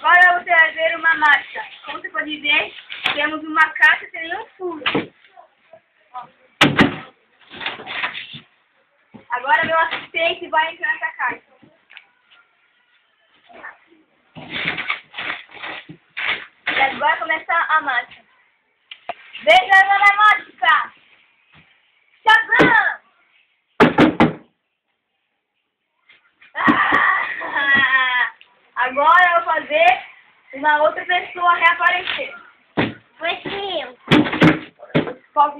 Agora você vai ver uma marcha. Como você pode ver, temos uma caixa sem nenhum furo. Agora meu assistente vai entrar nessa caixa. E agora começa a marcha. Veja a mágica! Shazam! Ah! Fazer uma outra pessoa reaparecer. Foi sim. Foco.